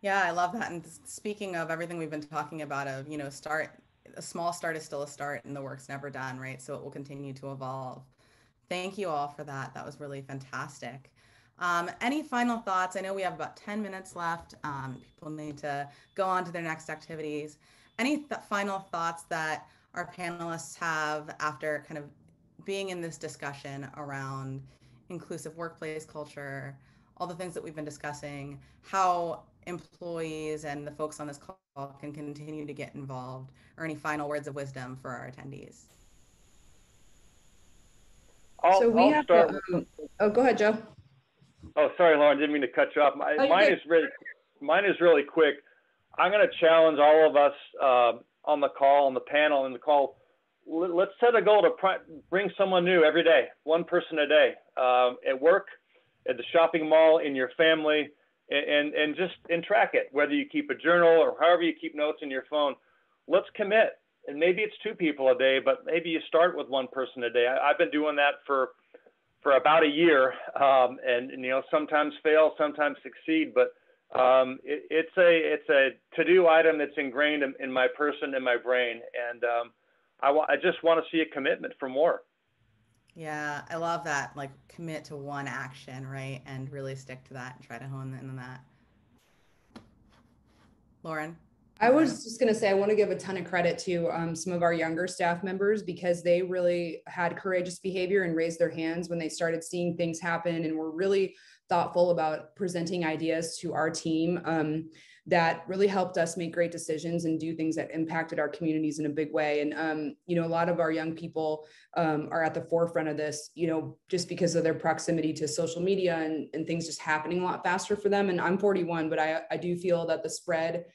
Yeah, I love that. And speaking of everything we've been talking about, of you know, start a small start is still a start, and the work's never done, right? So it will continue to evolve. Thank you all for that. That was really fantastic. Um, any final thoughts? I know we have about 10 minutes left. Um, people need to go on to their next activities. Any th- final thoughts that our panelists have after kind of being in this discussion around inclusive workplace culture, all the things that we've been discussing, how employees and the folks on this call can continue to get involved, or any final words of wisdom for our attendees. I'll, so we I'll have to, um, oh, go ahead, Joe. Oh, sorry, Lauren, didn't mean to cut you off. My, oh, mine good. is really, mine is really quick. I'm going to challenge all of us uh, on the call, on the panel, and the call let's set a goal to bring someone new every day, one person a day, um, at work, at the shopping mall, in your family, and and just and track it. Whether you keep a journal or however you keep notes in your phone, let's commit. And maybe it's two people a day, but maybe you start with one person a day. I, have been doing that for for about a year, um, and, and, you know sometimes fail, sometimes succeed, but um, it, it's a it's a to do item that's ingrained in, in, my person in my brain, and um, I, wa- I just want to see a commitment for more. Yeah, I love that. Like commit to one action, right? And really stick to that and try to hone in on that. Lauren? I was just going to say, I want to give a ton of credit to um, some of our younger staff members because they really had courageous behavior and raised their hands when they started seeing things happen and were really thoughtful about presenting ideas to our team um, that really helped us make great decisions and do things that impacted our communities in a big way. And, um, you know, a lot of our young people um, are at the forefront of this, you know, just because of their proximity to social media and, and things just happening a lot faster for them. And I'm 41, but I, I do feel that the spread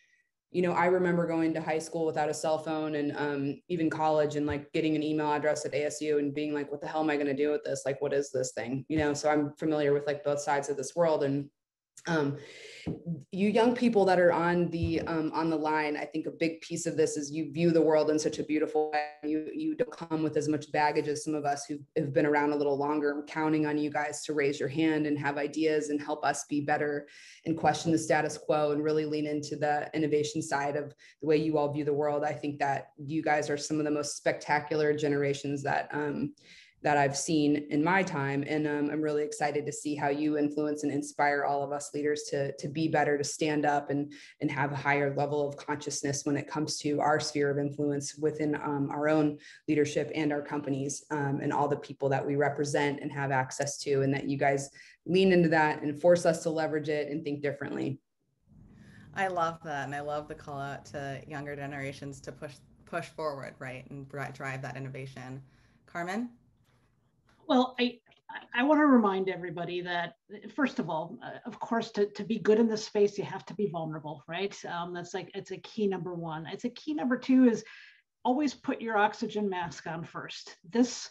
you know, I remember going to high school without a cell phone and um, even college and like getting an email address at ASU and being like, what the hell am I going to do with this? Like, what is this thing? You know, so I'm familiar with like both sides of this world. And um, you young people that are on the um, on the line, I think a big piece of this is you view the world in such a beautiful way. You you don't come with as much baggage as some of us who have been around a little longer. I'm counting on you guys to raise your hand and have ideas and help us be better and question the status quo and really lean into the innovation side of the way you all view the world. I think that you guys are some of the most spectacular generations that um, that I've seen in my time. And um, I'm really excited to see how you influence and inspire all of us leaders to, to be better, to stand up and, and have a higher level of consciousness when it comes to our sphere of influence within um, our own leadership and our companies um, and all the people that we represent and have access to. And that you guys lean into that and force us to leverage it and think differently. I love that. And I love the call out to younger generations to push push forward, right? And drive that innovation. Carmen? Well, I I want to remind everybody that first of all, uh, of course, to, to be good in this space, you have to be vulnerable, right? Um, that's like it's a key number one. It's a key number two is always put your oxygen mask on first. This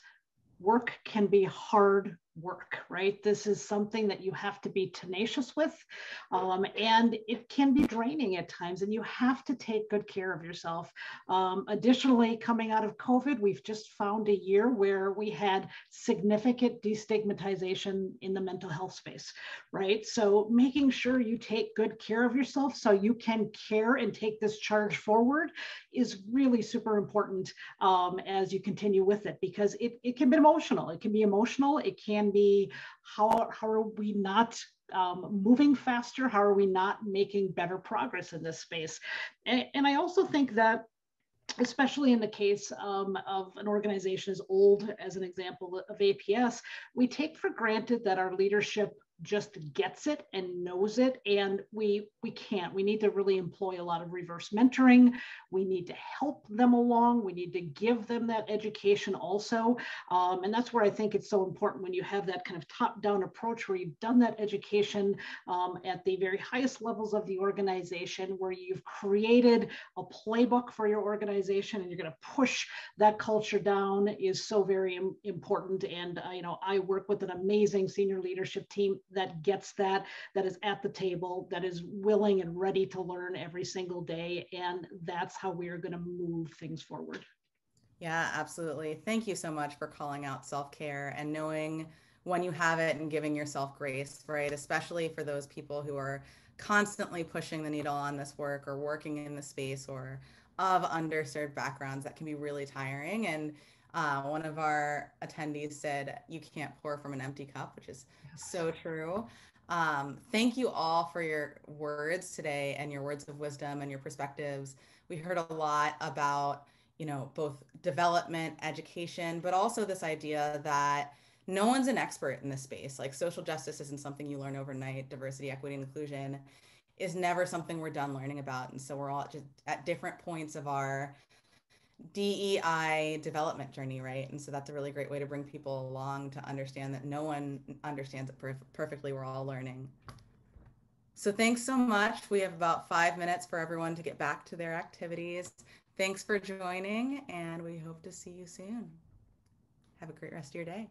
work can be hard work, right? This is something that you have to be tenacious with, um, and it can be draining at times, and you have to take good care of yourself. Um, additionally, coming out of COVID, we've just found a year where we had significant destigmatization in the mental health space, right? So making sure you take good care of yourself so you can care and take this charge forward is really super important um, as you continue with it because it, it can be emotional. It can be emotional. It can can be how, how are we not um, moving faster? How are we not making better progress in this space? And, and I also think that especially in the case um, of an organization as old as an example of APS, we take for granted that our leadership just gets it and knows it. And we we can't we need to really employ a lot of reverse mentoring. We need to help them along. We need to give them that education also. Um, and that's where i think it's so important when you have that kind of top down approach where you've done that education um, at the very highest levels of the organization where you've created a playbook for your organization and you're going to push that culture down is so very important. And uh, you know i work with an amazing senior leadership team that gets that, that is at the table, that is willing and ready to learn every single day. And that's how we are going to move things forward. Yeah, absolutely. Thank you so much for calling out self care and knowing when you have it and giving yourself grace, right? Especially for those people who are constantly pushing the needle on this work or working in the space or of underserved backgrounds that can be really tiring. And uh, one of our attendees said, You can't pour from an empty cup, which is so true. Um, thank you all for your words today and your words of wisdom and your perspectives. We heard a lot about, you know, both development, education, but also this idea that no one's an expert in this space. Like social justice isn't something you learn overnight. Diversity, equity, and inclusion is never something we're done learning about. And so we're all just at different points of our DEI development journey, right? And so that's a really great way to bring people along to understand that no one understands it perf- perfectly. We're all learning. So thanks so much. We have about five minutes for everyone to get back to their activities. Thanks for joining, and we hope to see you soon. Have a great rest of your day.